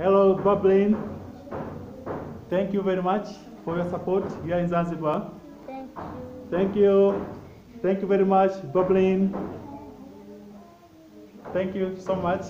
Hello, Bobline. Thank you very much for your support here in Zanzibar. Thank you. Thank you. Thank you very much, Bobline. Thank you so much.